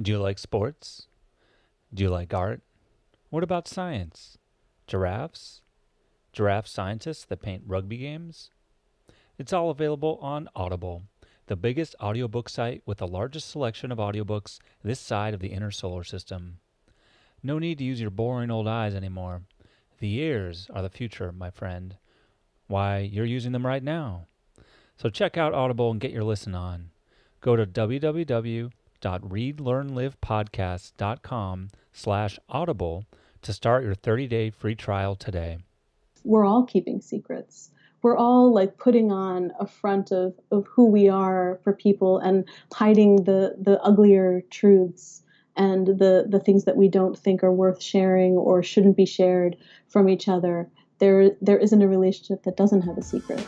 Do you like sports? Do you like art? What about science? Giraffes? Giraffe scientists that paint rugby games? It's all available on Audible, the biggest audiobook site with the largest selection of audiobooks this side of the inner solar system. No need to use your boring old eyes anymore. The ears are the future, my friend. Why, you're using them right now. So check out Audible and get your listen on. Go to www.readlearnlivepodcast.com slash audible to start your 30-day free trial today. We're all keeping secrets. We're all like putting on a front of, of who we are for people and hiding the, the uglier truths and the, the things that we don't think are worth sharing or shouldn't be shared from each other. There, there isn't a relationship that doesn't have a secret.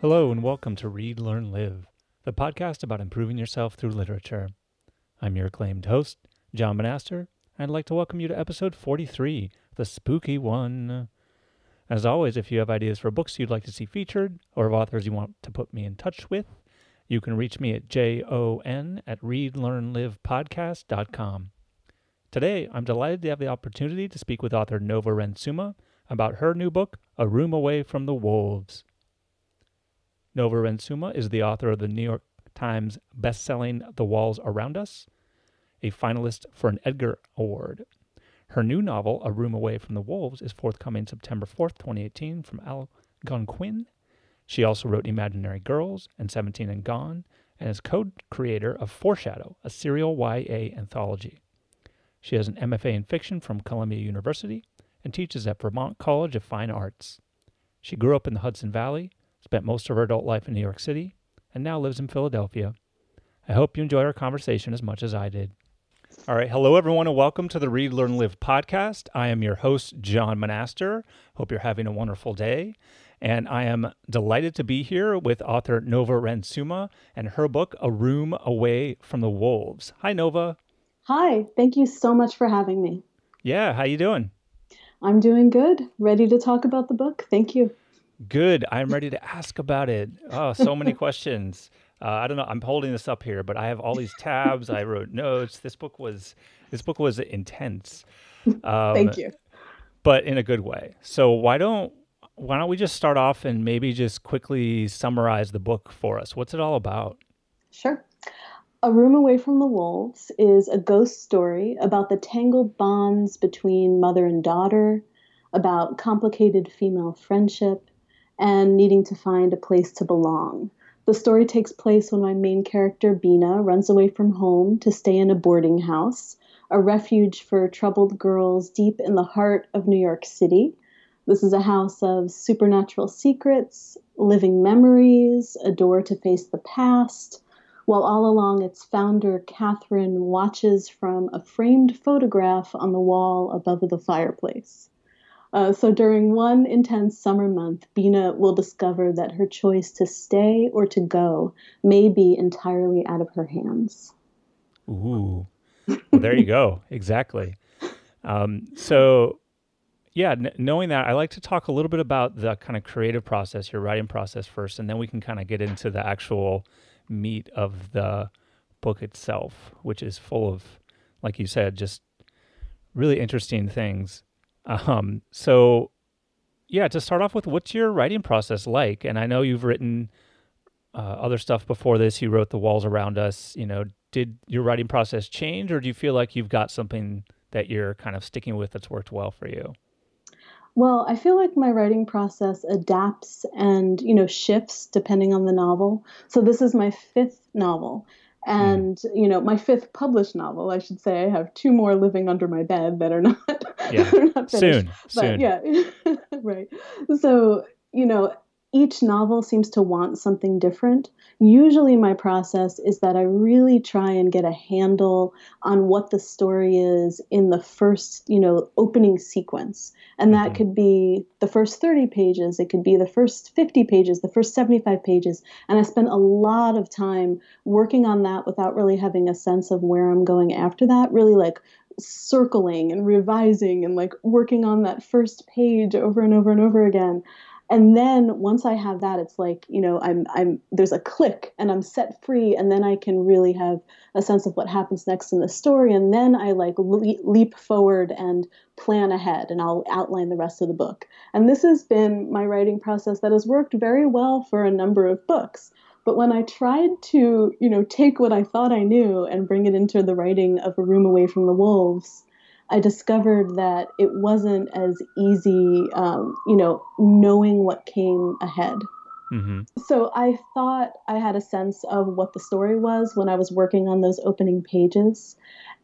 Hello, and welcome to Read, Learn, Live, the podcast about improving yourself through literature. I'm your acclaimed host, John Monaster, and I'd like to welcome you to episode 43, the spooky one. As always, if you have ideas for books you'd like to see featured, or of authors you want to put me in touch with, you can reach me at jon at readlearnlivepodcast.com. Today, I'm delighted to have the opportunity to speak with author Nova Ren Suma about her new book, A Room Away from the Wolves. Nova Ren Suma is the author of the New York Times best-selling The Walls Around Us, a finalist for an Edgar Award. Her new novel, A Room Away from the Wolves, is forthcoming September 4th, 2018, from Algonquin. She also wrote Imaginary Girls and 17 and Gone, and is co-creator of Foreshadow, a serial YA anthology. She has an MFA in fiction from Columbia University and teaches at Vermont College of Fine Arts. She grew up in the Hudson Valley spent most of her adult life in New York City, and now lives in Philadelphia. I hope you enjoyed our conversation as much as I did. All right. Hello, everyone, and welcome to the Read, Learn, Live podcast. I am your host, John Monaster. Hope you're having a wonderful day. And I am delighted to be here with author Nova Ren Suma and her book, A Room Away from the Wolves. Hi, Nova. Hi. Thank you so much for having me. Yeah. How you doing? I'm doing good. Ready to talk about the book. Thank you. Good. I'm ready to ask about it. Oh, so many questions. Uh, I don't know. I'm holding this up here, but I have all these tabs. I wrote notes. This book was this book was intense. Um, Thank you. But in a good way. So why don't why don't we just start off and maybe just quickly summarize the book for us? What's it all about? Sure. A Room Away from the Wolves is a ghost story about the tangled bonds between mother and daughter, about complicated female friendship, and needing to find a place to belong. The story takes place when my main character, Bina, runs away from home to stay in a boarding house, a refuge for troubled girls deep in the heart of New York City. This is a house of supernatural secrets, living memories, a door to face the past, while all along its founder, Catherine, watches from a framed photograph on the wall above the fireplace. Uh, so during one intense summer month, Bina will discover that her choice to stay or to go may be entirely out of her hands. Ooh, well, there you go. exactly. Um, so, yeah, n- knowing that, I like to talk a little bit about the kind of creative process, your writing process first, and then we can kind of get into the actual meat of the book itself, which is full of, like you said, just really interesting things. Um, so, yeah, to start off with, what's your writing process like? And I know you've written uh, other stuff before this. You wrote The Walls Around Us. You know, did your writing process change, or do you feel like you've got something that you're kind of sticking with that's worked well for you? Well, I feel like my writing process adapts and, you know, shifts depending on the novel. So this is my fifth novel. Hmm. And, mm. you know, my fifth published novel, I should say, I have two more living under my bed that are not, yeah. not finished. Soon. But soon. yeah, right. So, you know, each novel seems to want something different. Usually, my process is that I really try and get a handle on what the story is in the first, you know, opening sequence. And that mm-hmm. could be the first 30 pages, it could be the first 50 pages, the first 75 pages. And I spend a lot of time working on that without really having a sense of where I'm going after that, really like circling and revising and like working on that first page over and over and over again and then once i have that it's like you know i'm i'm there's a click and i'm set free. And then i can really have a sense of what happens next in the story. And then i like leap forward and plan ahead and i'll outline the rest of the book. And this has been my writing process that has worked very well for a number of books. But when i tried to you know take what i thought i knew and bring it into the writing of a room away from the wolves I discovered that it wasn't as easy, um, you know, knowing what came ahead. Mm-hmm. So I thought I had a sense of what the story was when I was working on those opening pages.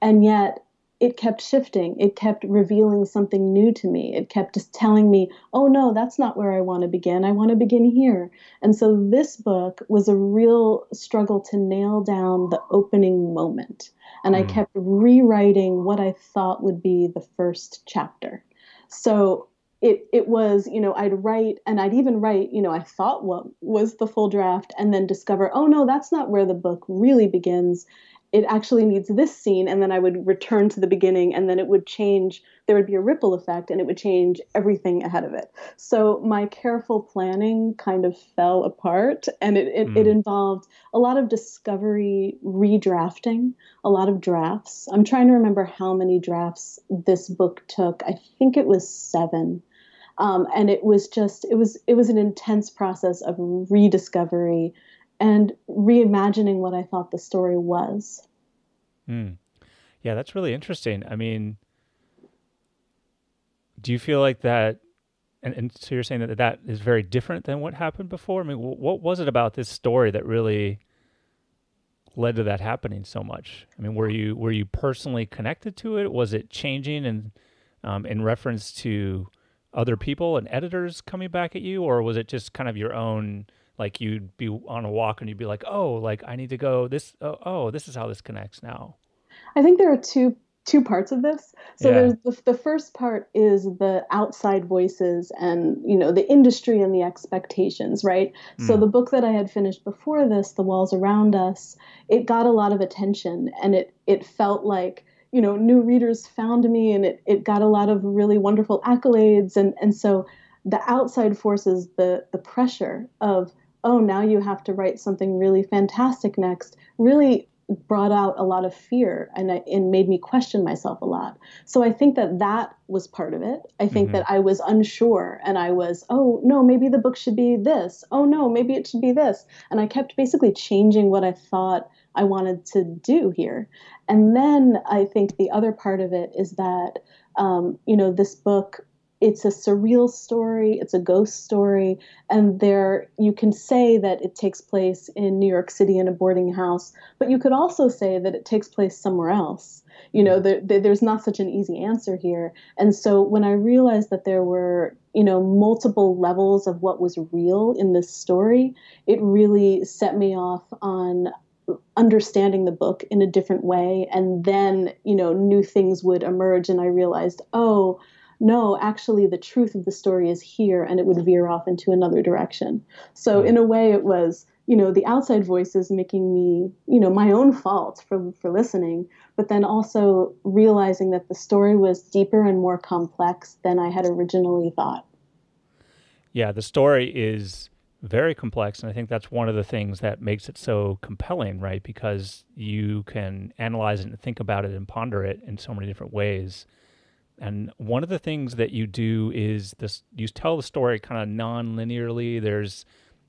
And yet it kept shifting. It kept revealing something new to me. It kept just telling me, oh no, that's not where I want to begin. I want to begin here. And so this book was a real struggle to nail down the opening moment. And mm. I kept rewriting what I thought would be the first chapter. So it it was you know I'd write and I'd even write you know I thought what was the full draft and then discover oh no that's not where the book really begins it actually needs this scene and then i would return to the beginning and then it would change there would be a ripple effect and it would change everything ahead of it. So my careful planning kind of fell apart and it, it, mm. it involved a lot of discovery redrafting a lot of drafts. I'm trying to remember how many drafts this book took. I think it was seven. Um, and it was just it was it was an intense process of rediscovery and reimagining what I thought the story was. Mm. Yeah, that's really interesting. I mean, do you feel like that? And, and so you're saying that that is very different than what happened before. I mean, what was it about this story that really led to that happening so much? I mean, were you were you personally connected to it? Was it changing and um, in reference to other people and editors coming back at you, or was it just kind of your own? Like you'd be on a walk and you'd be like, oh, like I need to go this. Oh, oh this is how this connects now. I think there are two two parts of this. So yeah. there's the, the first part is the outside voices and you know the industry and the expectations, right? Mm. So the book that I had finished before this, The Walls Around Us, it got a lot of attention and it it felt like you know new readers found me and it, it got a lot of really wonderful accolades and and so the outside forces the the pressure of oh, now you have to write something really fantastic next, really brought out a lot of fear and, and made me question myself a lot. So I think that that was part of it. I think mm-hmm. that I was unsure and I was, oh, no, maybe the book should be this. Oh, no, maybe it should be this. And I kept basically changing what I thought I wanted to do here. And then I think the other part of it is that, um, you know, this book it's a surreal story, it's a ghost story, and there you can say that it takes place in New York City in a boarding house, but you could also say that it takes place somewhere else. You know, there, there's not such an easy answer here. And so when I realized that there were, you know, multiple levels of what was real in this story, it really set me off on understanding the book in a different way and then you know new things would emerge and i realized oh no, actually, the truth of the story is here, and it would veer off into another direction. So, in a way, it was you know the outside voices making me you know my own fault for for listening but then also realizing that the story was deeper and more complex than i had originally thought. Yeah the story is very complex and i think that's one of the things that makes it so compelling right? Because you can analyze it and think about it and ponder it in so many different ways and one of the things that you do is this you tell the story kind of non-linearly. There's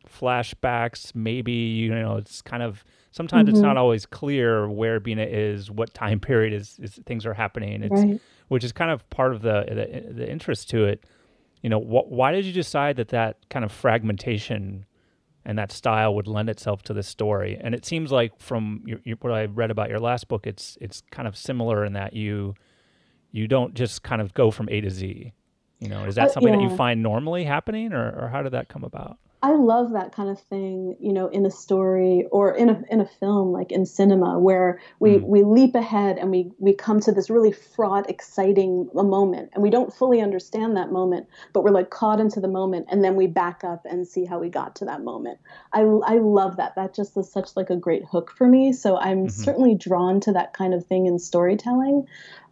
flashbacks, maybe, you know, it's kind of sometimes mm-hmm. it's not always clear where Bina is, what time period is, is things are happening. It's right. which is kind of part of the the, the interest to it. You know, wh- why did you decide that that kind of fragmentation and that style would lend itself to this story? And it seems like from your, your, what I read about your last book, it's it's kind of similar in that you you don't just kind of go from A to Z. You know, is that uh, something yeah. that you find normally happening, or, or how did that come about? I love that kind of thing, you know, in a story or in a in a film like in cinema where we mm. we leap ahead and we we come to this really fraught, exciting moment and we don't fully understand that moment, but we're like caught into the moment and then we back up and see how we got to that moment. I I love that. That just is such like a great hook for me. So I'm mm-hmm. certainly drawn to that kind of thing in storytelling.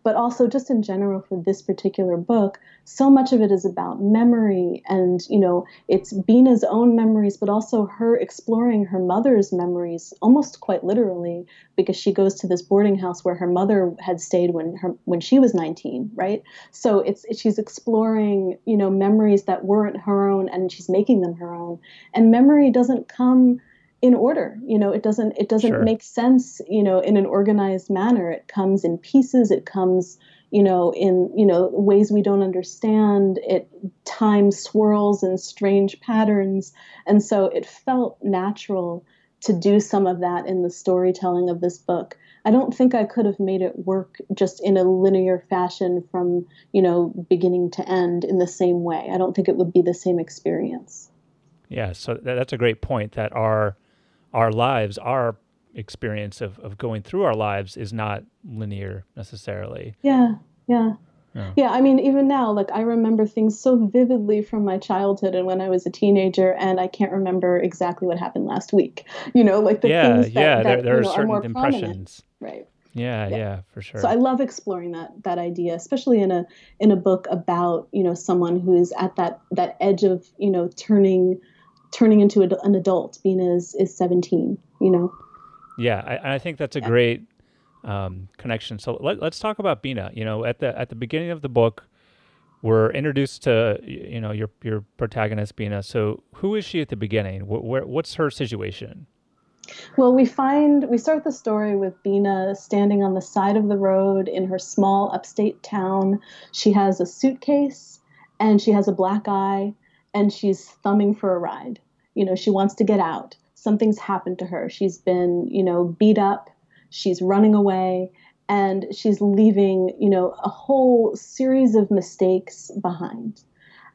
But also just in general for this particular book, so much of it is about memory and, you know, it's Bina's own memories, but also her exploring her mother's memories almost quite literally because she goes to this boarding house where her mother had stayed when her when she was 19, right? So it's she's exploring, you know, memories that weren't her own and she's making them her own. And memory doesn't come in order you know it doesn't it doesn't sure. make sense you know in an organized manner. It comes in pieces it comes you know in you know ways we don't understand. It time swirls in strange patterns. And so it felt natural to do some of that in the storytelling of this book. I don't think i could have made it work just in a linear fashion from you know beginning to end in the same way. I don't think it would be the same experience. Yeah so that's a great point that our our lives, our experience of, of going through our lives is not linear necessarily. Yeah, yeah. Yeah. yeah, I mean, even now, like I remember things so vividly from my childhood and when I was a teenager, and I can't remember exactly what happened last week. You know, like the yeah, things that, yeah, that, there, there are know, certain are more impressions, prominent. right? Yeah, yeah, yeah, for sure. So I love exploring that that idea, especially in a in a book about you know someone who is at that that edge of you know turning turning into an adult. Bina is, is 17, you know? Yeah, I, I think that's a yeah. great um, connection. So let, us talk about Bina. You know, at the at the beginning of the book, we're introduced to you know your your protagonist Bina. So who is she at the beginning? Wh- what's her situation? Well, we find we start the story with Bina standing on the side of the road in her small upstate town. She has a suitcase and she has a black eye and she's thumbing for a ride you know, she wants to get out. Something's happened to her. She's been, you know, beat up. She's running away and she's leaving, you know, a whole series of mistakes behind.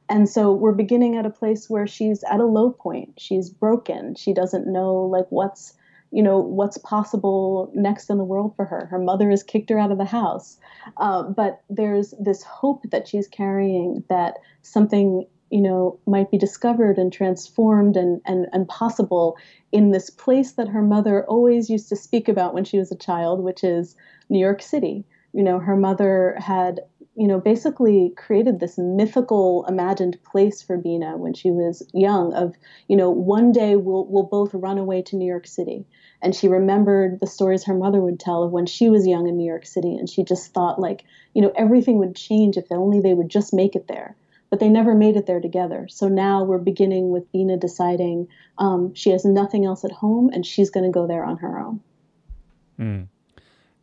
And so we're beginning at a place where she's at a low point. She's broken. She doesn't know like what's you know what's possible next in the world for her her mother has kicked her out of the house uh, but there's this hope that she's carrying that something you know, might be discovered and transformed and, and, and possible in this place that her mother always used to speak about when she was a child, which is New York City. You know, her mother had, you know, basically created this mythical, imagined place for Bina when she was young of, you know, one day we'll, we'll both run away to New York City. And she remembered the stories her mother would tell of when she was young in New York City. And she just thought, like, you know, everything would change if only they would just make it there but they never made it there together. So now we're beginning with Bina deciding um, she has nothing else at home and she's going to go there on her own. Mm.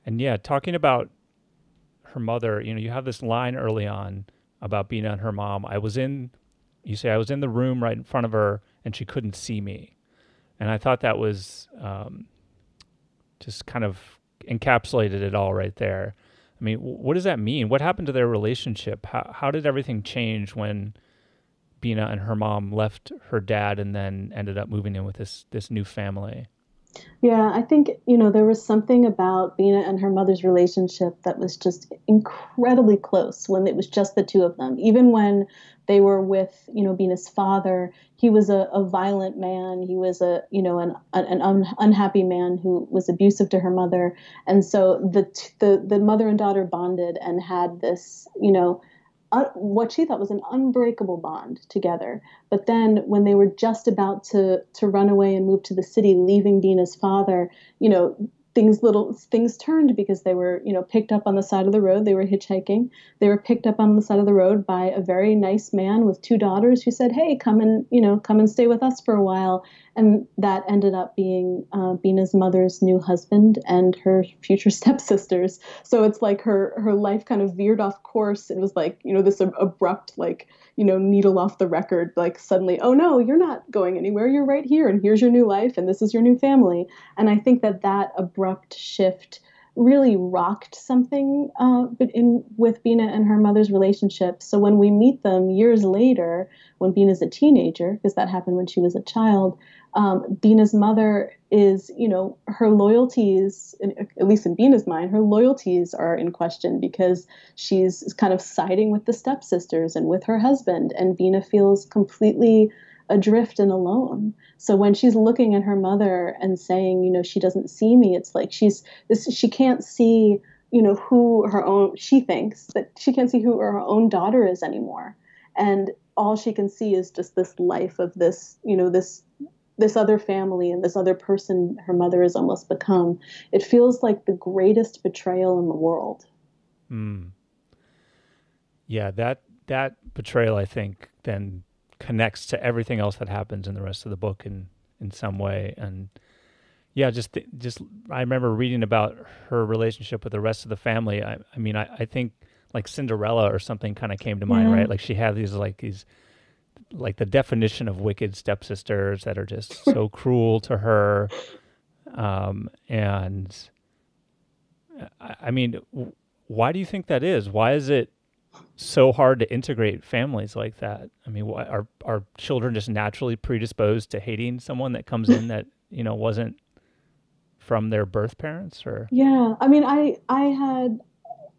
And yeah, talking about her mother, you know, you have this line early on about Bina and her mom. I was in, you say, I was in the room right in front of her and she couldn't see me. And I thought that was um, just kind of encapsulated it all right there. I mean, what does that mean? What happened to their relationship? How how did everything change when Bina and her mom left her dad and then ended up moving in with this this new family? Yeah, I think, you know, there was something about Bina and her mother's relationship that was just incredibly close when it was just the two of them. Even when they were with, you know, Bina's father, he was a, a violent man. He was a, you know, an, an un, unhappy man who was abusive to her mother. And so the, the, the mother and daughter bonded and had this, you know, uh, what she thought was an unbreakable bond together. But then when they were just about to to run away and move to the city, leaving Dina's father, you know, things little things turned because they were you know picked up on the side of the road. They were hitchhiking. They were picked up on the side of the road by a very nice man with two daughters who said hey come and you know come and stay with us for a while and that ended up being uh, Bina's mother's new husband and her future stepsisters so it's like her her life kind of veered off course it was like you know this abrupt like you know, needle off the record, like suddenly, oh no, you're not going anywhere. You're right here, and here's your new life, and this is your new family. And I think that that abrupt shift really rocked something uh, in with Bina and her mother's relationship. So when we meet them years later, when Bina's a teenager, because that happened when she was a child, um, Bina's mother is, you know, her loyalties, at least in Bina's mind, her loyalties are in question because she's kind of siding with the stepsisters and with her husband, and Bina feels completely adrift and alone. So when she's looking at her mother and saying, you know, she doesn't see me, it's like she's this she can't see you know who her own she thinks that she can't see who her own daughter is anymore and all she can see is just this life of this you know this this other family and this other person her mother has almost become it feels like the greatest betrayal in the world mm. yeah that that betrayal i think then connects to everything else that happens in the rest of the book in in some way and yeah, just just I remember reading about her relationship with the rest of the family. I, I mean, I, I think like Cinderella or something kind of came to mind, right? Like she had these like these like the definition of wicked stepsisters that are just so cruel to her. Um, and I, I mean, why do you think that is? Why is it so hard to integrate families like that? I mean, why, are are children just naturally predisposed to hating someone that comes in that you know wasn't from their birth parents or yeah i mean i i had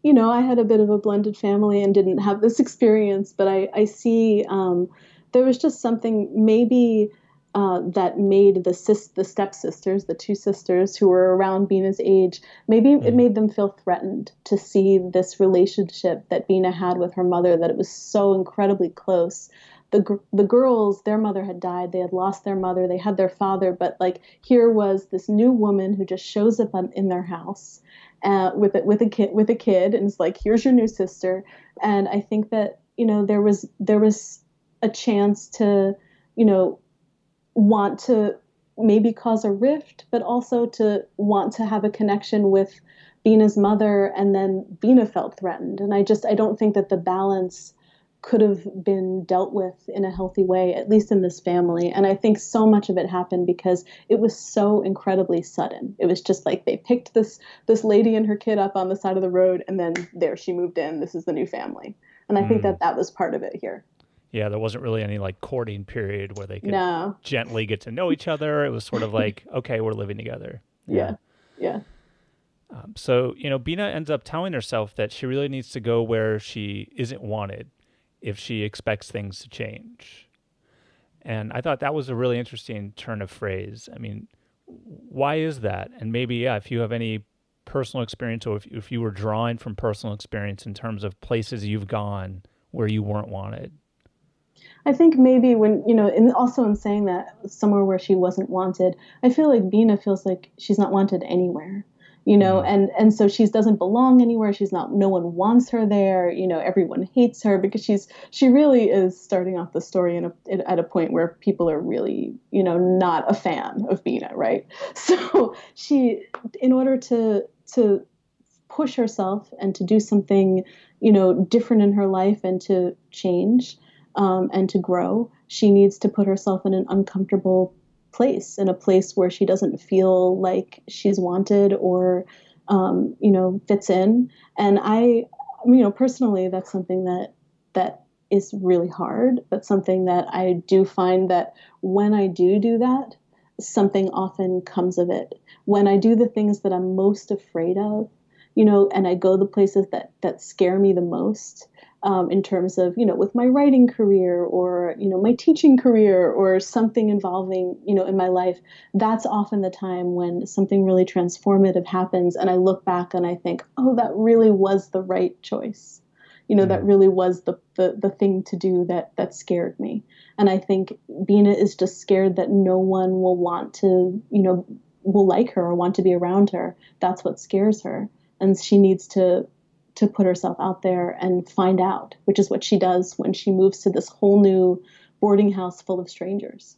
you know i had a bit of a blended family and didn't have this experience but i i see um, there was just something maybe uh, that made the sis the stepsisters the two sisters who were around Bina's age maybe mm. it made them feel threatened to see this relationship that Bina had with her mother that it was so incredibly close. The the girls their mother had died. They had lost their mother. They had their father. But like here was this new woman who just shows up on, in their house uh, with a, with a kid with a kid and it's like here's your new sister. And i think that you know there was there was a chance to you know want to maybe cause a rift but also to want to have a connection with Bina's mother and then Bina felt threatened and I just I don't think that the balance could have been dealt with in a healthy way, at least in this family. And I think so much of it happened because it was so incredibly sudden. It was just like they picked this this lady and her kid up on the side of the road, and then there she moved in. This is the new family, and I mm. think that that was part of it here. Yeah, there wasn't really any like courting period where they could no. gently get to know each other. It was sort of like, okay, we're living together. Yeah, yeah. Um, so you know, Bina ends up telling herself that she really needs to go where she isn't wanted if she expects things to change. And I thought that was a really interesting turn of phrase. I mean, why is that? And maybe, yeah, if you have any personal experience or if, if you were drawing from personal experience in terms of places you've gone where you weren't wanted. I think maybe when, you know, and also in saying that somewhere where she wasn't wanted, I feel like Bina feels like she's not wanted anywhere you know mm-hmm. and and so she doesn't belong anywhere she's not no one wants her there you know everyone hates her because she's she really is starting off the story in a, at a point where people are really you know not a fan of Bina right so she in order to to push herself and to do something you know different in her life and to change um, and to grow she needs to put herself in an uncomfortable place in a place where she doesn't feel like she's wanted or um, you know fits in. And i you know personally that's something that that is really hard. But something that i do find that when i do do that something often comes of it. When i do the things that i'm most afraid of you know and i go the places that that scare me the most um, in terms of you know with my writing career or you know my teaching career or something involving you know in my life that's often the time when something really transformative happens and i look back and i think oh that really was the right choice. You know that mm. really was the, the the thing to do that that scared me. And i think bina is just scared that no one will want to you know will like her or want to be around her that's what scares her. And she needs to to put herself out there and find out, which is what she does when she moves to this whole new boarding house full of strangers.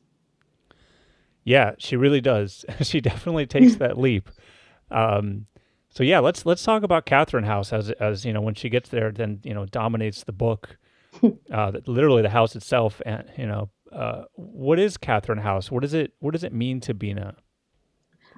Yeah, she really does. she definitely takes that leap. Um, so yeah, let's let's talk about Catherine House as as you know when she gets there, then you know dominates the book, uh, literally the house itself. And you know, uh, what is Catherine House? What does it what does it mean to Bina?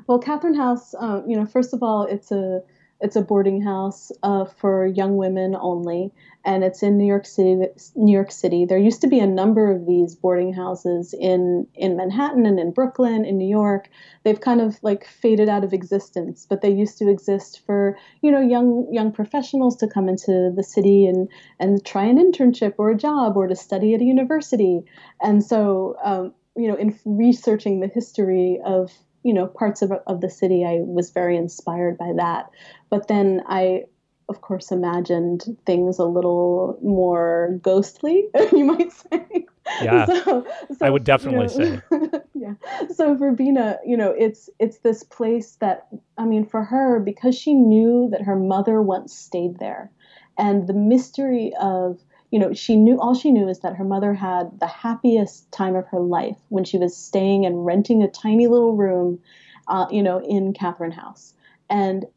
Well, Catherine House, uh, you know, first of all, it's a it's a boarding house uh, for young women only, and it's in New York City. New York City. There used to be a number of these boarding houses in in Manhattan and in Brooklyn, in New York. They've kind of like faded out of existence, but they used to exist for you know young young professionals to come into the city and and try an internship or a job or to study at a university. And so um, you know, in researching the history of you know parts of of the city I was very inspired by that. But then I of course imagined things a little more ghostly you might say. Yeah. So, so, I would definitely you know, say. yeah. So for Bina you know it's it's this place that I mean for her because she knew that her mother once stayed there and the mystery of you know, she knew all she knew is that her mother had the happiest time of her life when she was staying and renting a tiny little room, uh, you know, in Catherine House. And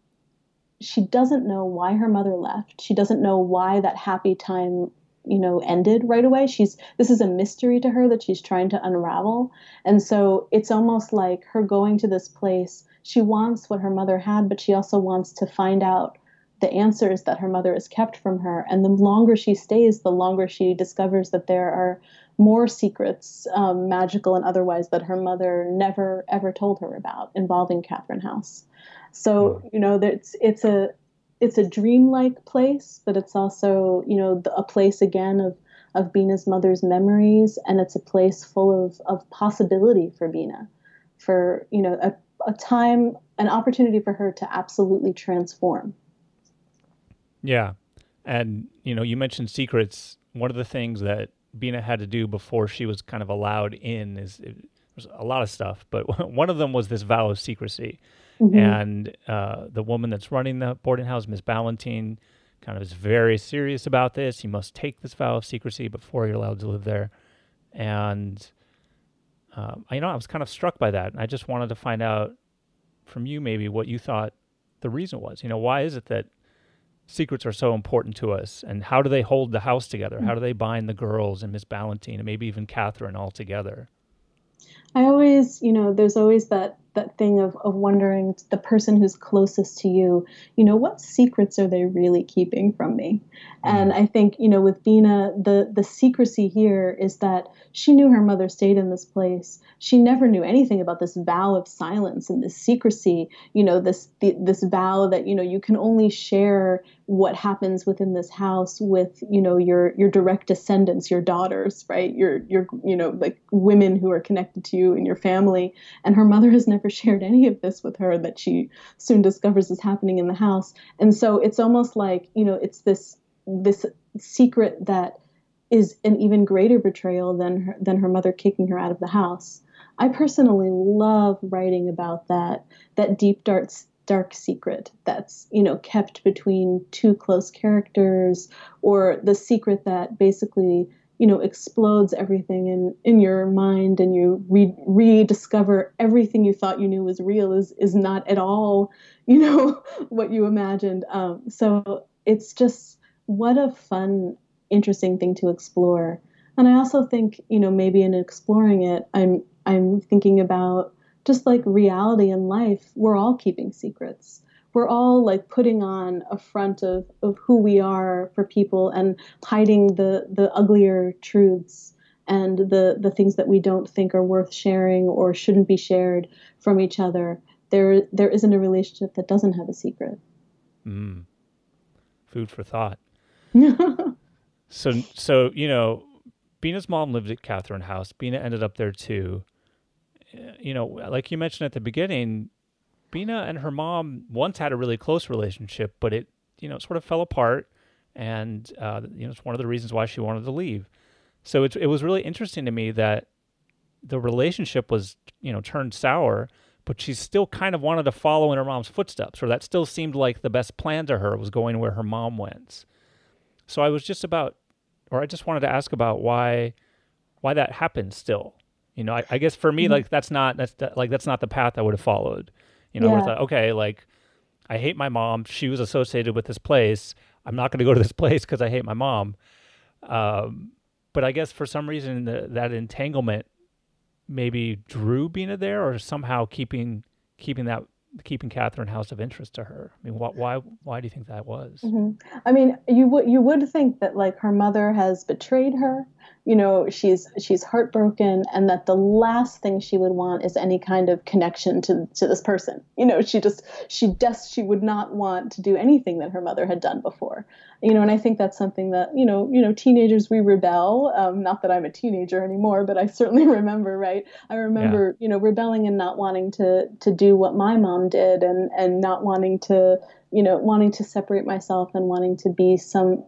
she doesn't know why her mother left. She doesn't know why that happy time, you know, ended right away. She's this is a mystery to her that she's trying to unravel. And so it's almost like her going to this place. She wants what her mother had, but she also wants to find out the answers that her mother has kept from her. And the longer she stays, the longer she discovers that there are more secrets, um, magical and otherwise, that her mother never ever told her about involving Catherine House. So you know, it's it's a it's a dreamlike place, but it's also you know a place again of of Bina's mother's memories, and it's a place full of of possibility for Bina, for you know a, a time, an opportunity for her to absolutely transform. Yeah. And, you know, you mentioned secrets. One of the things that Bina had to do before she was kind of allowed in is it, there's a lot of stuff, but one of them was this vow of secrecy. Mm-hmm. And uh, the woman that's running the boarding house, Miss Ballantine, kind of is very serious about this. You must take this vow of secrecy before you're allowed to live there. And, um, you know, I was kind of struck by that. And I just wanted to find out from you maybe what you thought the reason was. You know, why is it that secrets are so important to us and how do they hold the house together? How mm. do they bind the girls and miss ballantine and maybe even catherine all together? I always you know there's always that that thing of, of wondering the person who's closest to you, you know, what secrets are they really keeping from me? Mm-hmm. And I think, you know, with Bina, the the secrecy here is that she knew her mother stayed in this place. She never knew anything about this vow of silence and this secrecy, you know, this the, this vow that, you know, you can only share what happens within this house with, you know, your your direct descendants, your daughters, right? Your your you know, like women who are connected to you and your family. And her mother has never never shared any of this with her that she soon discovers is happening in the house. And so it's almost like, you know, it's this this secret that is an even greater betrayal than her, than her mother kicking her out of the house. I personally love writing about that that deep dark dark secret that's you know kept between two close characters or the secret that basically you know explodes everything in in your mind and you re- rediscover everything you thought you knew was real is is not at all you know what you imagined. Um, so it's just what a fun interesting thing to explore. And i also think you know maybe in exploring it i'm i'm thinking about just like reality in life. We're all keeping secrets we're all like putting on a front of, of who we are for people and hiding the the uglier truths and the the things that we don't think are worth sharing or shouldn't be shared from each other. There there isn't a relationship that doesn't have a secret. Mm. food for thought. So so you know bina's mom lived at catherine house. Bina ended up there too. You know like you mentioned at the beginning Bina and her mom once had a really close relationship, but it, you know, sort of fell apart. And, uh, you know, it's one of the reasons why she wanted to leave. So it, it was really interesting to me that the relationship was, you know, turned sour, but she still kind of wanted to follow in her mom's footsteps, or that still seemed like the best plan to her was going where her mom went. So I was just about, or I just wanted to ask about why, why that happened still. You know, I, I guess for me, mm-hmm. like that's not that's like that's not the path I would have followed. You know, yeah. where okay, like I hate my mom. She was associated with this place. I'm not going to go to this place because I hate my mom. Um, but I guess for some reason the, that entanglement maybe drew Bina there, or somehow keeping keeping that keeping Catherine House of interest to her. I mean, wh- why why do you think that was? Mm-hmm. I mean, you would you would think that like her mother has betrayed her, you know she's she's heartbroken and that the last thing she would want is any kind of connection to to this person. You know she just she just she would not want to do anything that her mother had done before. You know and i think that's something that you know you know teenagers we rebel. Um, not that i'm a teenager anymore but i certainly remember right? I remember yeah. you know rebelling and not wanting to to do what my mom did and and not wanting to you know wanting to separate myself and wanting to be some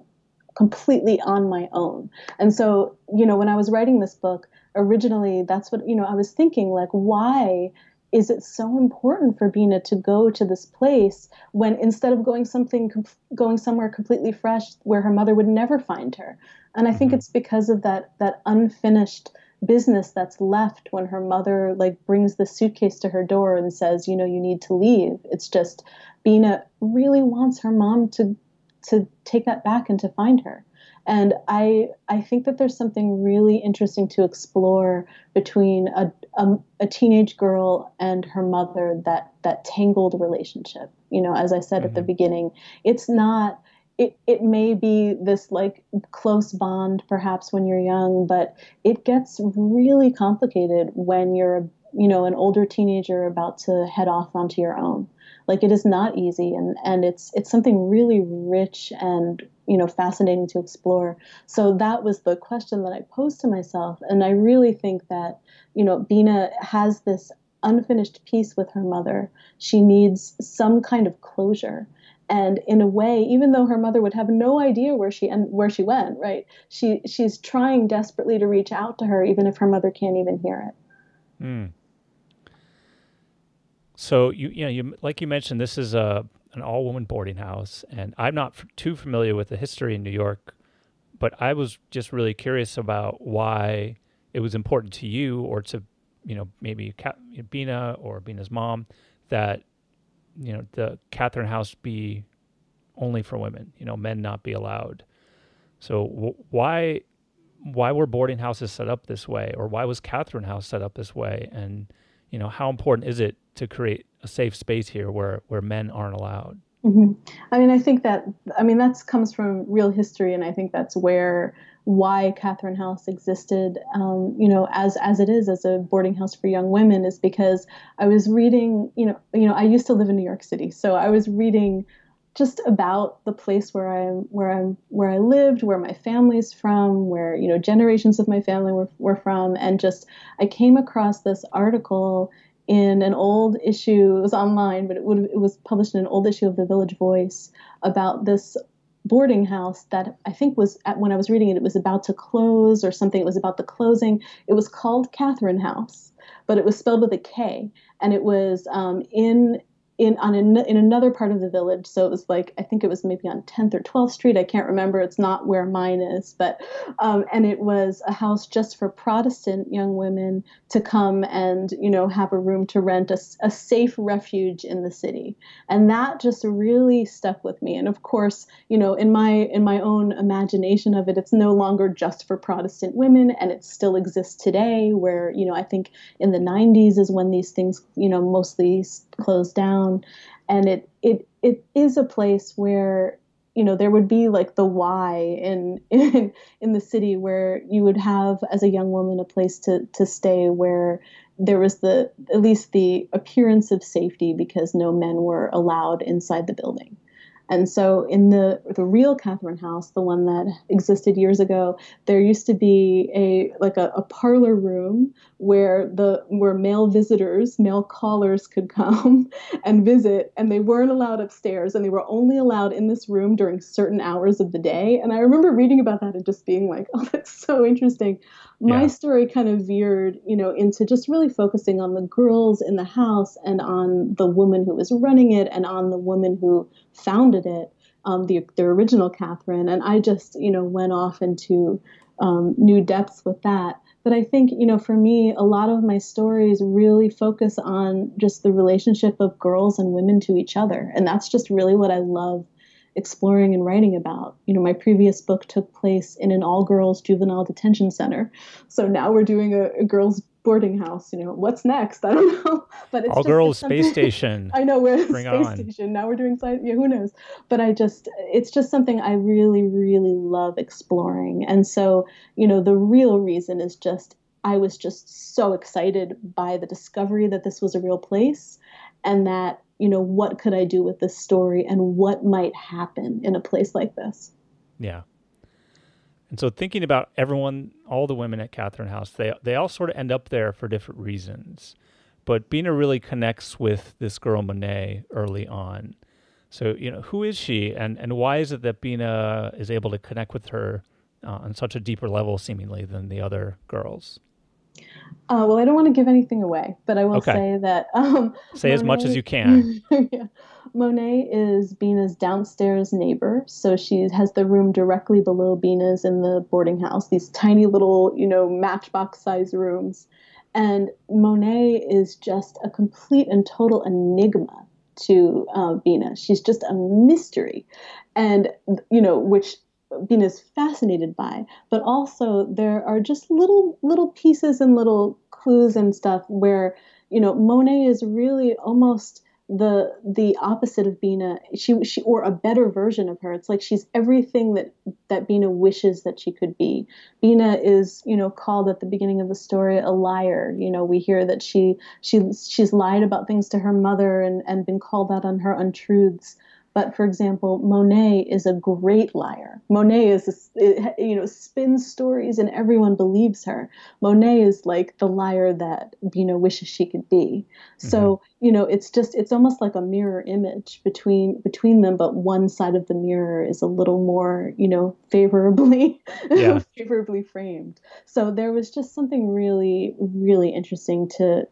completely on my own. And so, you know, when I was writing this book, originally that's what, you know, I was thinking like, why is it so important for Bina to go to this place when instead of going something going somewhere completely fresh where her mother would never find her? And I think mm-hmm. it's because of that that unfinished business that's left when her mother like brings the suitcase to her door and says, you know, you need to leave. It's just Bina really wants her mom to to take that back and to find her. And I I think that there's something really interesting to explore between a, a, a, teenage girl and her mother that that tangled relationship. You know, as I said mm-hmm. at the mm-hmm. beginning, it's not it, it may be this like close bond perhaps when you're young, but it gets really complicated when you're you know an older teenager about to head off onto your own like it is not easy and and it's it's something really rich and you know fascinating to explore. So that was the question that i posed to myself and i really think that you know bina has this unfinished piece with her mother. She needs some kind of closure. And in a way even though her mother would have no idea where she and where she went right she she's trying desperately to reach out to her even if her mother can't even hear it. Mm. So you you know you like you mentioned this is a an all woman boarding house, and I'm not f- too familiar with the history in New York, but I was just really curious about why it was important to you or to you know maybe Bina or Bina's mom that you know the Catherine House be only for women, you know, men not be allowed. So w- why why were boarding houses set up this way, or why was Catherine House set up this way, and you know how important is it to create a safe space here where where men aren't allowed. Mm-hmm. I mean, I think that I mean that comes from real history, and I think that's where why Catherine House existed, um, you know, as as it is as a boarding house for young women, is because I was reading, you know, you know, I used to live in New York City, so I was reading just about the place where I'm where I'm where I lived, where my family's from, where you know generations of my family were, were from, and just I came across this article in an old issue. It was online, but it would it was published in an old issue of the Village Voice about this boarding house that I think was at, when I was reading it, it was about to close or something. It was about the closing. It was called Catherine House, but it was spelled with a K, and it was um, in in on an, in another part of the village. So it was like I think it was maybe on 10th or 12th Street. I can't remember. It's not where mine is, but um, and it was a house just for Protestant young women to come and you know have a room to rent, a, a safe refuge in the city, and that just really stuck with me. And of course, you know, in my in my own imagination of it, it's no longer just for Protestant women, and it still exists today. Where you know I think in the 90s is when these things you know mostly closed down. And it it it is a place where you know there would be like the Y in in in the city where you would have as a young woman a place to to stay where there was the at least the appearance of safety because no men were allowed inside the building and so in the the real Catherine House, the one that existed years ago, there used to be a like a, a parlor room where the where male visitors, male callers could come and visit, and they weren't allowed upstairs, and they were only allowed in this room during certain hours of the day. And I remember reading about that and just being like, oh, that's so interesting my yeah. story kind of veered, you know, into just really focusing on the girls in the house and on the woman who was running it and on the woman who founded it, um, the the original Catherine. And I just, you know, went off into um, new depths with that. But I think, you know, for me, a lot of my stories really focus on just the relationship of girls and women to each other, and that's just really what I love exploring and writing about. You know, my previous book took place in an all girls juvenile detention center. So now we're doing a, a girls boarding house. You know, what's next? I don't know. But it's all girls space station. I know we're Bring space on. station now. We're doing science. Yeah, who knows? But I just it's just something I really really love exploring. And so you know, the real reason is just I was just so excited by the discovery that this was a real place, and that you know what could I do with this story and what might happen in a place like this. Yeah. And so thinking about everyone, all the women at Catherine House, they they all sort of end up there for different reasons. But Bina really connects with this girl Monet early on. So you know, who is she, and and why is it that Bina is able to connect with her uh, on such a deeper level, seemingly, than the other girls? Uh, well, I don't want to give anything away, but I will okay. say that. Um, say Monet, as much as you can. yeah. Monet is Bina's downstairs neighbor, so she has the room directly below Bina's in the boarding house. These tiny little, you know, matchbox-sized rooms, and Monet is just a complete and total enigma to uh, Bina. She's just a mystery, and you know, which Bina is fascinated by, but also there are just little little pieces and little clues and stuff where you know Monet is really almost the the opposite of Bina. She she or a better version of her. It's like she's everything that that Bina wishes that she could be. Bina is you know called at the beginning of the story a liar. You know we hear that she she she's lied about things to her mother and and been called out on her untruths. But for example, Monet is a great liar. Monet is, a, you know, spins stories and everyone believes her. Monet is like the liar that you know, wishes she could be. Mm-hmm. So you know, it's just it's almost like a mirror image between between them, but one side of the mirror is a little more, you know, favorably yeah. favorably framed. So there was just something really really interesting to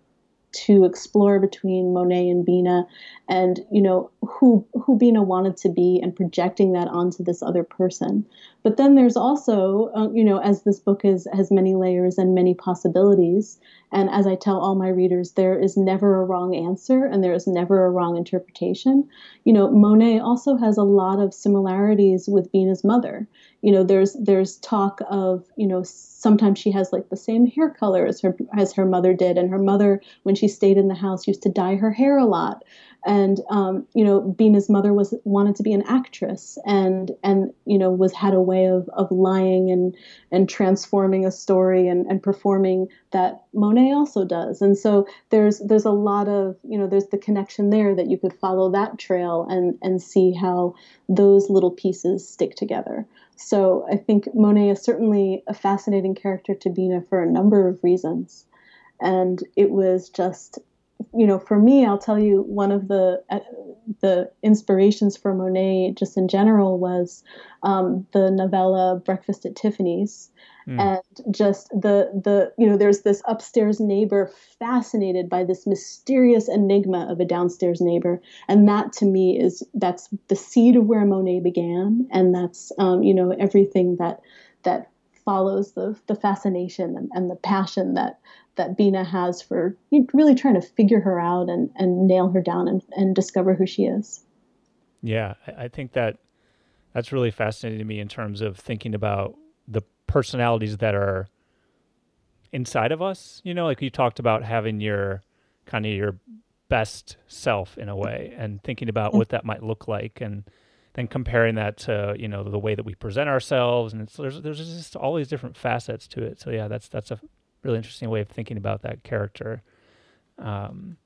to explore between Monet and Bina and you know who who Bina wanted to be and projecting that onto this other person. But then there's also uh, you know as this book is has many layers and many possibilities and as I tell all my readers there is never a wrong answer and there is never a wrong interpretation. You know Monet also has a lot of similarities with Bina's mother. You know there's there's talk of you know sometimes she has like the same hair color as her as her mother did and her mother when she stayed in the house used to dye her hair a lot and um, you know Bina's mother was wanted to be an actress and and you know was had a way of, of lying and and transforming a story and, and performing that Monet also does. And so there's there's a lot of you know there's the connection there that you could follow that trail and and see how those little pieces stick together. So I think Monet is certainly a fascinating character to Bina for a number of reasons. And it was just you know, for me, I'll tell you one of the uh, the inspirations for Monet, just in general, was um, the novella Breakfast at Tiffany's, mm. and just the the you know, there's this upstairs neighbor fascinated by this mysterious enigma of a downstairs neighbor, and that to me is that's the seed of where Monet began, and that's um, you know everything that that follows the the fascination and, and the passion that that Bina has for really trying to figure her out and, and nail her down and, and discover who she is. Yeah, I think that that's really fascinating to me in terms of thinking about the personalities that are inside of us. You know, like you talked about having your kind of your best self in a way and thinking about mm. what that might look like and then comparing that to you know the way that we present ourselves and there's there's just all these different facets to it so yeah that's that's a really interesting way of thinking about that character. Um,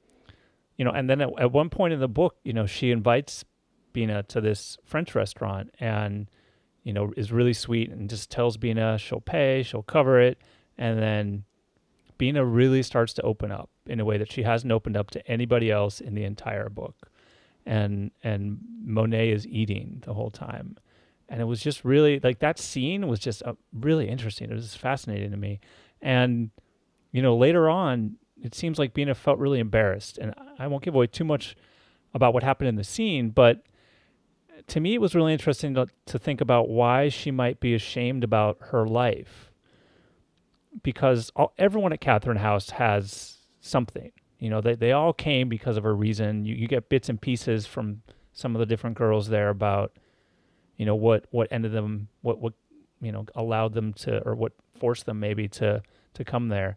you know, and then at, at, one point in the book, you know, she invites Bina to this French restaurant and, you know, is really sweet and just tells Bina she'll pay, she'll cover it. And then Bina really starts to open up in a way that she hasn't opened up to anybody else in the entire book. And, and Monet is eating the whole time. And it was just really like that scene was just uh, really interesting. It was fascinating to me. And, you know, later on, it seems like Bina felt really embarrassed. And I won't give away too much about what happened in the scene, but to me, it was really interesting to, to think about why she might be ashamed about her life. Because all, everyone at Catherine House has something. You know, they, they all came because of a reason. You, you get bits and pieces from some of the different girls there about, you know, what, what ended them, what, what, you know, allowed them to, or what forced them maybe to to come there.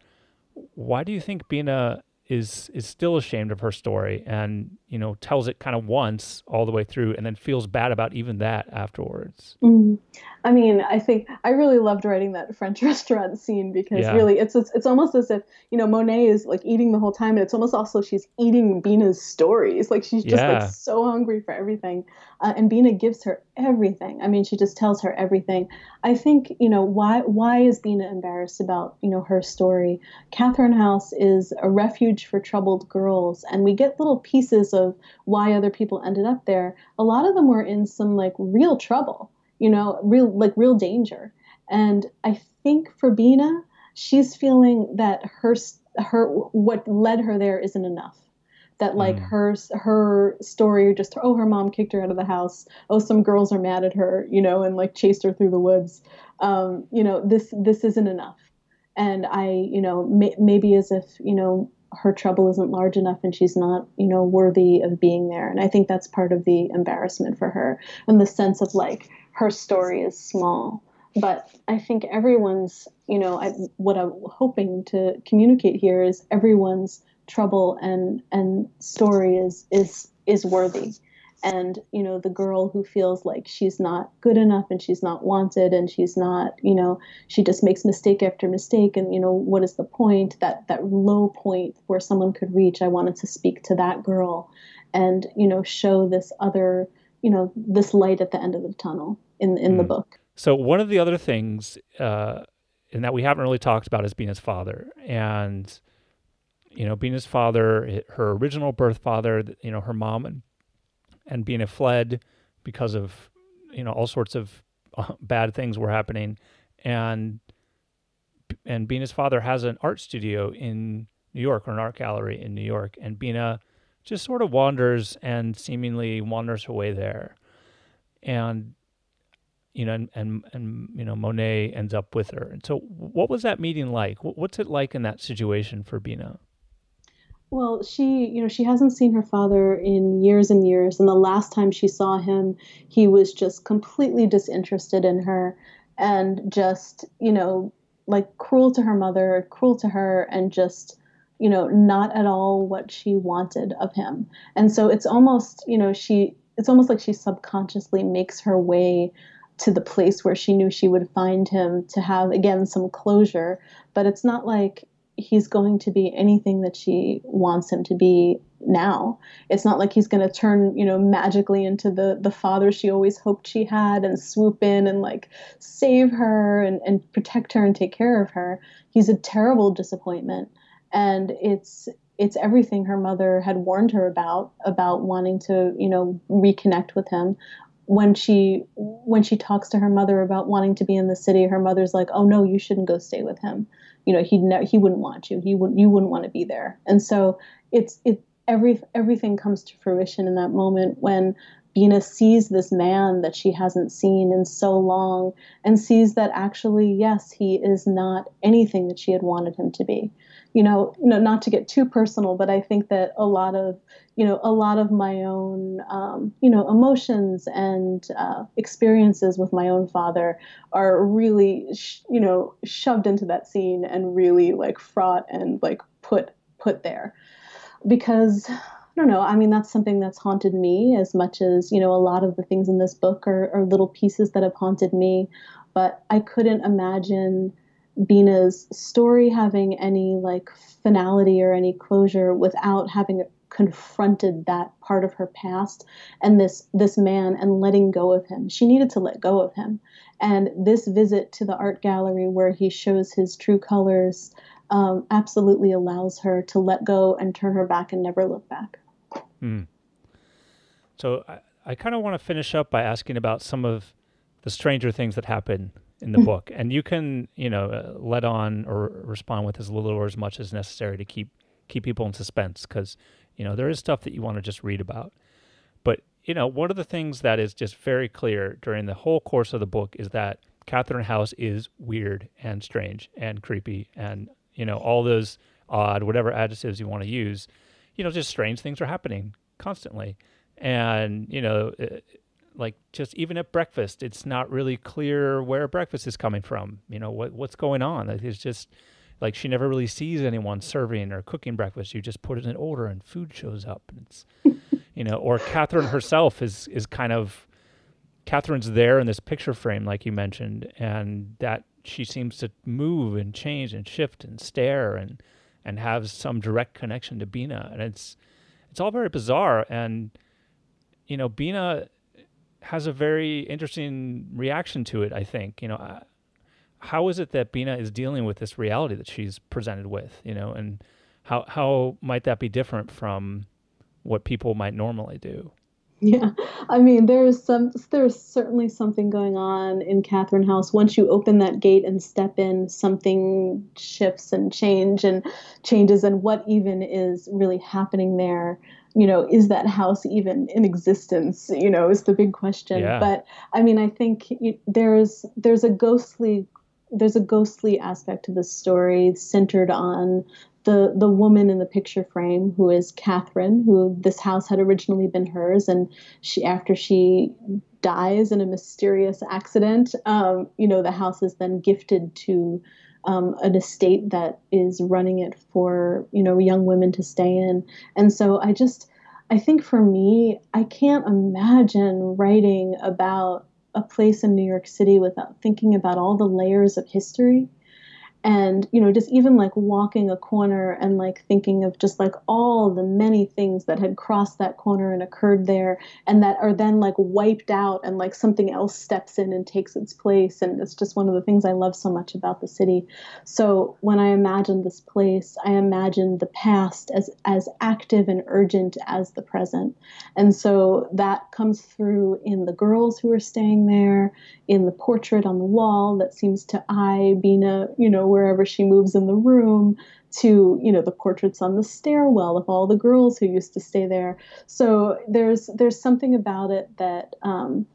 why do you think Bina is is still ashamed of her story and you know tells it kind of once all the way through and then feels bad about even that afterwards mm. I mean i think i really loved writing that french restaurant scene because yeah. really it's, it's, it's almost as if you know monet is like eating the whole time and it's almost also she's eating bina's stories. Like she's just yeah. like so hungry for everything. Uh, and bina gives her everything. I mean she just tells her everything. I think you know why why is bina embarrassed about you know her story? Catherine house is a refuge refuge for troubled girls and we get little pieces of why other people ended up there. A lot of them were in some like real trouble you know real like real danger. And i think for bina she's feeling that her her what led her there isn't enough. That like mm. her her story just oh her mom kicked her out of the house. Oh some girls are mad at her you know and like chased her through the woods. Um, you know this this isn't enough. And i you know may, maybe as if you know her trouble isn't large enough and she's not, you know, worthy of being there. And I think that's part of the embarrassment for her. And the sense of like her story is small. But I think everyone's, you know, I, what I'm hoping to communicate here is everyone's trouble and and story is is is worthy and you know the girl who feels like she's not good enough and she's not wanted and she's not you know she just makes mistake after mistake and you know what is the point that that low point where someone could reach i wanted to speak to that girl and you know show this other you know this light at the end of the tunnel in in mm. the book. So one of the other things uh and that we haven't really talked about is Bina's father. And you know Bina's father her original birth father you know her mom and and Bina fled because of you know all sorts of uh, bad things were happening, and and Bina's father has an art studio in New York or an art gallery in New York, and Bina just sort of wanders and seemingly wanders her way there, and you know, and, and, and, you know, Monet ends up with her. And so, what was that meeting like? What's it like in that situation for Bina? Well, she, you know, she hasn't seen her father in years and years, and the last time she saw him, he was just completely disinterested in her and just, you know, like cruel to her mother, cruel to her, and just, you know, not at all what she wanted of him. And so it's almost, you know, she, it's almost like she subconsciously makes her way to the place where she knew she would find him to have again some closure but it's not like he's going to be anything that she wants him to be now. It's not like he's going to turn, you know, magically into the the father she always hoped she had and swoop in and like save her and, and protect her and take care of her. He's a terrible disappointment. And it's it's everything her mother had warned her about about wanting to, you know, reconnect with him. When she when she talks to her mother about wanting to be in the city, her mother's like, "Oh no, you shouldn't go stay with him." you know, he'd ne- he wouldn't want you. He wouldn't you wouldn't want to be there. And so it's it every everything comes to fruition in that moment when Bina sees this man that she hasn't seen in so long and sees that actually, yes, he is not anything that she had wanted him to be. You know, you know, not to get too personal, but I think that a lot of, you know, a lot of my own, um, you know, emotions and uh, experiences with my own father are really, sh- you know, shoved into that scene and really like fraught and like put put there because I don't know. I mean, that's something that's haunted me as much as, you know, a lot of the things in this book are, are little pieces that have haunted me. But I couldn't imagine Bina's story having any like finality or any closure without having confronted that part of her past and this this man and letting go of him. She needed to let go of him. And this visit to the art gallery where he shows his true colors um, absolutely allows her to let go and turn her back and never look back. Hmm. So I, I kind of want to finish up by asking about some of the stranger things that happen in the book, and you can you know uh, let on or respond with as little or as much as necessary to keep keep people in suspense because you know there is stuff that you want to just read about. But you know one of the things that is just very clear during the whole course of the book is that Catherine House is weird and strange and creepy and you know all those odd whatever adjectives you want to use you know, just strange things are happening constantly. And, you know, it, uh, like just even at breakfast, it's not really clear where breakfast is coming from. You know, what what's going on. It's just like she never really sees anyone serving or cooking breakfast. You just put it in order and food shows up. And it's, you know, or Catherine herself is is kind of Catherine's there in this picture frame, like you mentioned, and that she seems to move and change and shift and stare and and have some direct connection to Bina, and it's it's all very bizarre. And you know, Bina has a very interesting reaction to it. I think you know, uh, how is it that Bina is dealing with this reality that she's presented with? You know, and how how might that be different from what people might normally do? Yeah, I mean, there's some, there's certainly something going on in Catherine House. Once you open that gate and step in, something shifts and change and changes, and what even is really happening there? You know, is that house even in existence? You know, is the big question. Yeah. But I mean, I think there's there's a ghostly there's a ghostly aspect to the story centered on the the woman in the picture frame who is Catherine, who this house had originally been hers, and she after she dies in a mysterious accident, um, you know, the house is then gifted to um, an estate that is running it for you know young women to stay in, and so I just I think for me, I can't imagine writing about a place in New York City without thinking about all the layers of history and you know just even like walking a corner and like thinking of just like all the many things that had crossed that corner and occurred there and that are then like wiped out and like something else steps in and takes its place. And it's just one of the things i love so much about the city. So when i imagine this place i imagine the past as as active and urgent as the present. And so that comes through in the girls who are staying there in the portrait on the wall that seems to eye bina you know wherever she moves in the room to you know the portraits on the stairwell of all the girls who used to stay there. So there's there's something about it that um,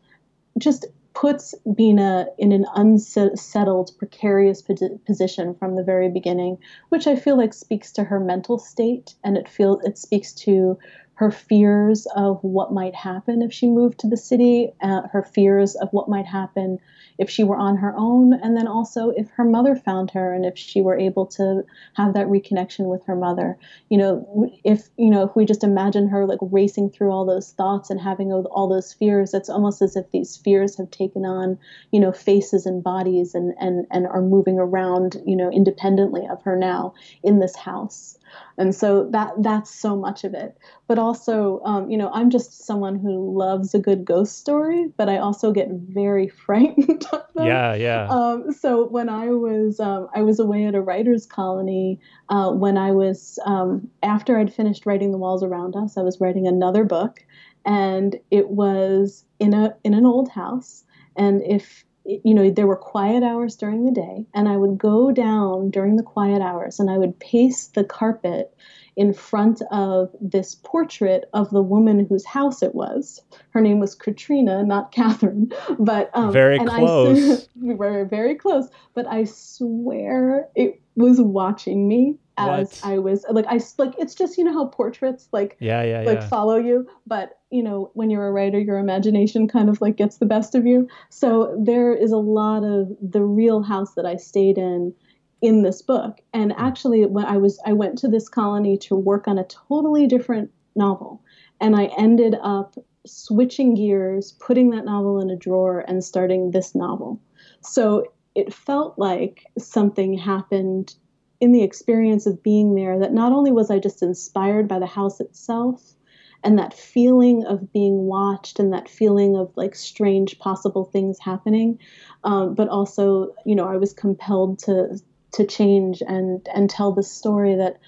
just puts Bina in an unsettled, precarious position from the very beginning, which I feel like speaks to her mental state, and it feels it speaks to her fears of what might happen if she moved to the city, uh, her fears of what might happen if she were on her own, and then also if her mother found her and if she were able to have that reconnection with her mother. You know, if you know, if we just imagine her like racing through all those thoughts and having all those fears, it's almost as if these fears have taken on, you know, faces and bodies and and and are moving around, you know, independently of her now in this house and so that that's so much of it. But also um, you know i'm just someone who loves a good ghost story but i also get very frightened yeah yeah. Um, so when i was um, i was away at a writers colony uh, when i was um, after i'd finished writing the walls around us i was writing another book and it was in a in an old house and if you know, there were quiet hours during the day, and I would go down during the quiet hours and I would pace the carpet in front of this portrait of the woman whose house it was. Her name was Katrina, not Catherine, but um, very close. I, we were very close, but I swear it was watching me as what? I was like I like it's just you know how portraits like yeah yeah like yeah. follow you, but you know when you're a writer, your imagination kind of like gets the best of you. So there is a lot of the real house that I stayed in in this book, and hmm. actually when I was I went to this colony to work on a totally different novel, and I ended up switching gears, putting that novel in a drawer, and starting this novel. So it felt like something happened in the experience of being there that not only was I just inspired by the house itself and that feeling of being watched and that feeling of like strange possible things happening, um, but also, you know, I was compelled to to change and and tell the story that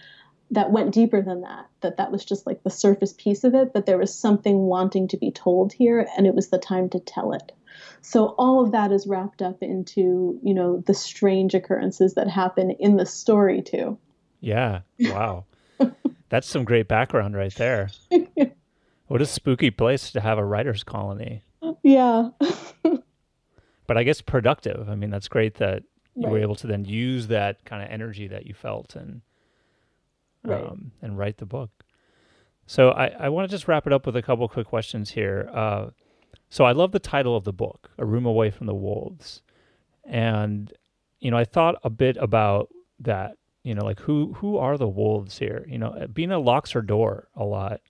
that went deeper than that that that was just like the surface piece of it but there was something wanting to be told here and it was the time to tell it so all of that is wrapped up into, you know, the strange occurrences that happen in the story too. Yeah. Wow. That's some great background right there. what a spooky place to have a writer's colony. Yeah. but I guess productive. I mean, that's great that you right. were able to then use that kind of energy that you felt and um, and write the book. So I, I want to just wrap it up with a couple quick questions here. Uh, so I love the title of the book, A Room Away from the Wolves. And, you know, I thought a bit about that you know, like who who are the wolves here? You know, Bina locks her door a lot,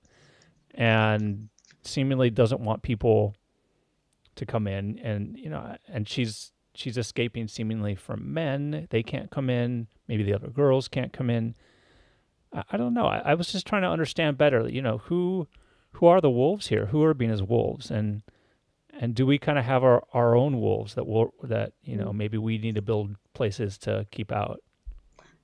and seemingly doesn't want people to come in, and you know, and she's she's escaping seemingly from men. They can't come in. Maybe the other girls can't come in. I, I don't know. I, I, was just trying to understand better. You know, who who are the wolves here? Who are Bina's wolves? And and do we kind of have our, our own wolves that will that you know mm. maybe we need to build places to keep out?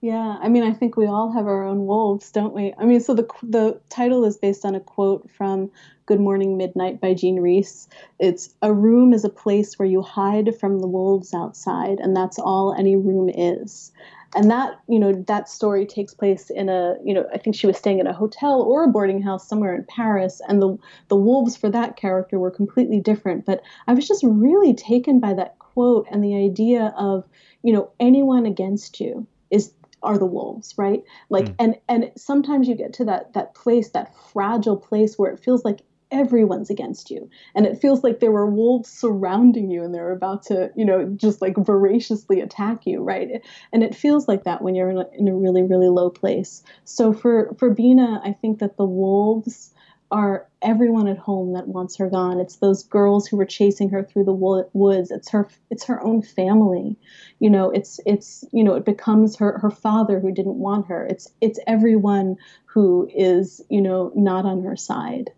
Yeah, I mean, I think we all have our own wolves, don't we? I mean, so the the title is based on a quote from Good Morning Midnight by Jean Rhys. It's a room is a place where you hide from the wolves outside, and that's all any room is. And that, you know, that story takes place in a, you know, I think she was staying at a hotel or a boarding house somewhere in Paris, and the the wolves for that character were completely different. But I was just really taken by that quote and the idea of, you know, anyone against you is are the wolves right like mm. and and sometimes you get to that that place that fragile place where it feels like everyone's against you and it feels like there were wolves surrounding you and they're about to you know just like voraciously attack you right and it feels like that when you're in a, really really low place so for for bina i think that the wolves are everyone at home that wants her gone. It's those girls who were chasing her through the woods. It's her it's her own family. You know, it's it's you know, it becomes her her father who didn't want her. It's it's everyone who is, you know, not on her side.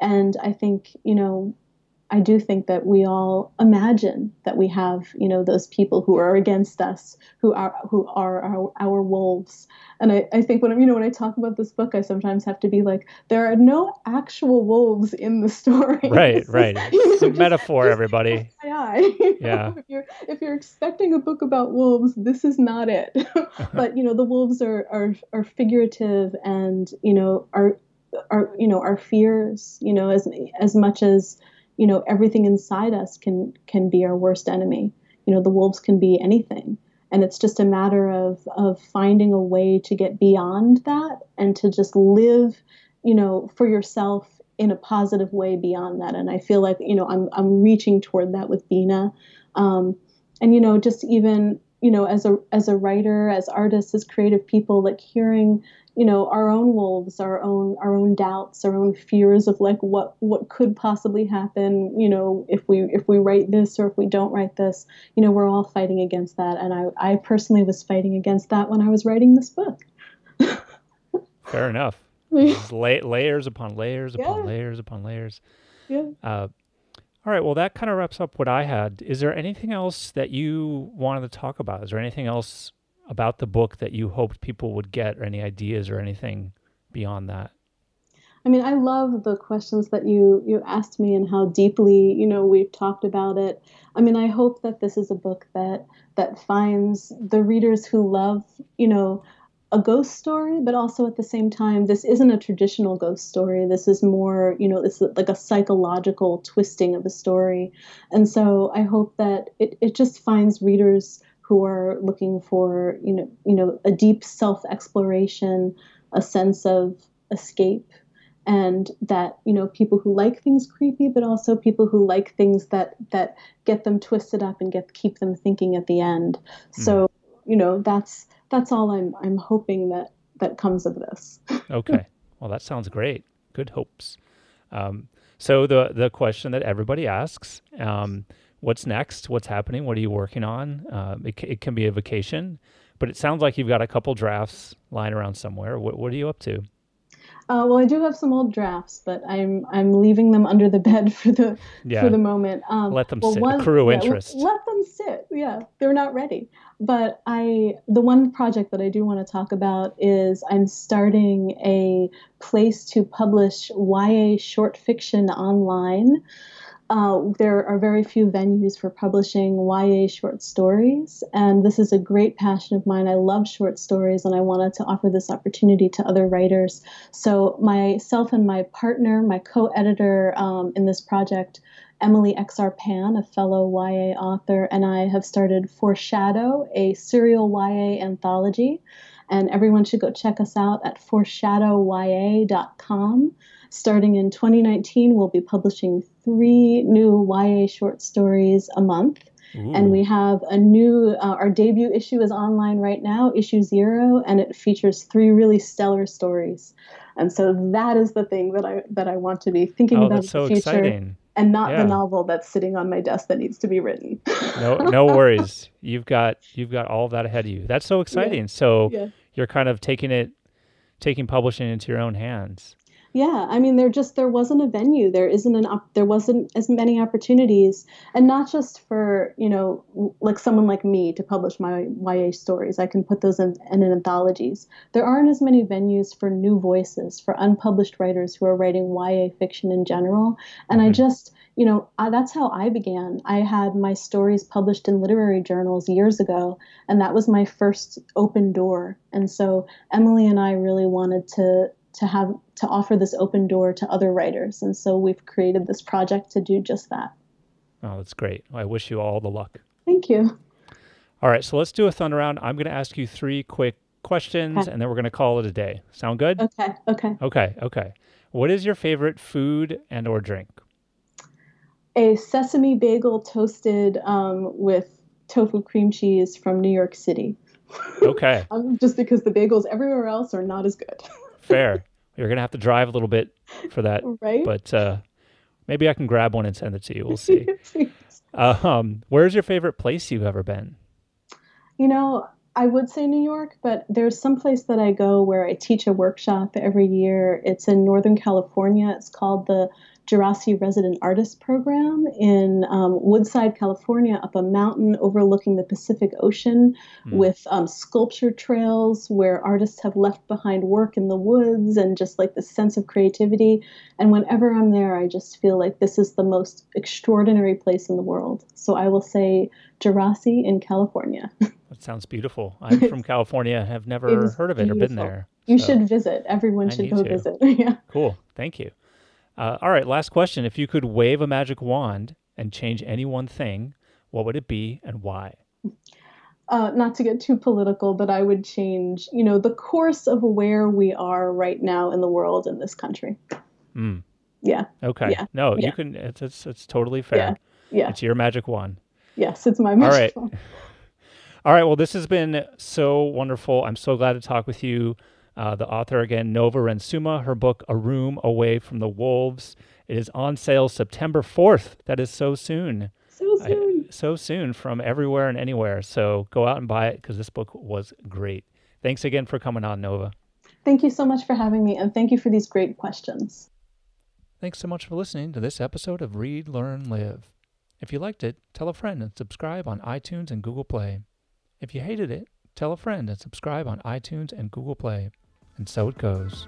And I think, you know, I do think that we all imagine that we have, you know, those people who are against us, who are who are our, our wolves. And I, I think when you know when I talk about this book, I sometimes have to be like, there are no actual wolves in the story. Right, right. It's a metaphor, just everybody. FYI, you know, yeah. If you're if you're expecting a book about wolves, this is not it. but you know, the wolves are are are figurative and you know are are you know our fears. You know, as as much as you know everything inside us can can be our worst enemy. You know the wolves can be anything. And it's just a matter of of finding a way to get beyond that and to just live you know for yourself in a positive way beyond that. And i feel like you know i'm i'm reaching toward that with bina um, and you know just even you know as a as a writer as artists as creative people like hearing you know our own wolves our own our own doubts our own fears of like what what could possibly happen you know if we if we write this or if we don't write this. You know we're all fighting against that. And i i personally was fighting against that when i was writing this book. Fair enough. La- layers upon layers upon yeah. layers upon layers. Yeah. Uh, all right. Well that kind of wraps up what i had. Is there anything else that you wanted to talk about? Is there anything else about the book that you hoped people would get, or any ideas or anything beyond that? I mean, I love the questions that you you asked me and how deeply you know we've talked about it. I mean, I hope that this is a book that that finds the readers who love you know a ghost story, but also at the same time, this isn't a traditional ghost story. This is more, you know, it's like a psychological twisting of a story. And so I hope that it, it just finds readers who are looking for you know you know a deep self exploration, a sense of escape, and that you know people who like things creepy, but also people who like things that that get them twisted up and get keep them thinking at the end. Mm. So you know that's that's all I'm I'm hoping that that comes of this. okay, well that sounds great. Good hopes. Um, so the the question that everybody asks. Um, what's next, what's happening, what are you working on. Uh, it, it, can be a vacation, but it sounds like you've got a couple drafts lying around somewhere. What, what are you up to? Uh, well, I do have some old drafts, but I'm I'm leaving them under the bed for the yeah. for the moment. Um, let them well, sit. One, Accrue yeah, interest. Let, let them sit. Yeah, they're not ready. But I the one project that I do want to talk about is I'm starting a place to publish YA short fiction online. Uh, there are very few venues for publishing YA short stories, and this is a great passion of mine. I love short stories, and I wanted to offer this opportunity to other writers. So, myself and my partner, my co editor um, in this project, Emily X.R. Pan, a fellow YA author, and I have started Foreshadow, a serial YA anthology. And everyone should go check us out at foreshadowya.com. Starting in 2019, we'll be publishing three new YA short stories a month. Ooh. And we have a new, uh, our debut issue is online right now, issue zero, and it features three really stellar stories. And so that is the thing that I that I want to be thinking oh, about that's in so the future, exciting. and not Yeah. the novel that's sitting on my desk that needs to be written. No, no worries. You've got you've got all that ahead of you. That's so exciting. So yeah. you're kind of taking it, taking publishing into your own hands. Yeah, I mean, there just there wasn't a venue. There isn't an op- there wasn't as many opportunities, and not just for you know like someone like me to publish my YA stories. I can put those in, in anthologies. There aren't as many venues for new voices for unpublished writers who are writing YA fiction in general. And I Mhm. just you know I, that's how I began. I had my stories published in literary journals years ago, and that was my first open door. And so Emily and I really wanted to to have to offer this open door to other writers and so we've created this project to do just that Oh, that's great. I wish you all the luck. thank you All right, so let's do a thunder round. I'm going to ask you three quick questions, Okay. and then we're going to call it a day. Sound good? okay okay Okay, okay. What is your favorite food and or drink? a sesame bagel toasted um, with tofu cream cheese from new york city Okay, um, just because the bagels everywhere else are not as good fair. You're going to have to drive a little bit for that, right but uh, maybe I can grab one and send it to you. We'll see. Uh, um, where's your favorite place you've ever been? You know, I would say New York, but there's some place that I go where I teach a workshop every year. It's in Northern California. It's called the Djerassi Resident Artist Program in um, Woodside, California, up a mountain overlooking the Pacific Ocean Hmm. with um, sculpture trails where artists have left behind work in the woods and just like the sense of creativity. And whenever I'm there, I just feel like this is the most extraordinary place in the world. So I will say Djerassi in California. That sounds beautiful. I'm from California. I've never heard of it or been there. You so- should visit. Everyone I should go to. visit. yeah. Cool. Thank you. Uh, all right. Last question. If you could wave a magic wand and change any one thing, what would it be and why? Uh, not to get too political, but I would change, you know, the course of where we are right now in the world in this country. Mm. Yeah. Okay. Yeah, No, you can. It's, it's it's totally fair. Yeah. yeah. It's your magic wand. Yes, it's my All magic right. wand. All right. Well, this has been so wonderful. I'm so glad to talk with you. Uh, the author again, Nova Ren Suma. Her book, A Room Away from the Wolves. It is on sale September 4th. That is so soon. So I- soon. so soon from everywhere and anywhere. So go out and buy it because this book was great. Thanks again for coming on, Nova. Thank you so much for having me, and thank you for these great questions. Thanks so much for listening to this episode of Read, Learn, Live. If you liked it, tell a friend and subscribe on iTunes and Google Play. If you hated it, tell a friend and subscribe on iTunes and Google Play. And so it goes.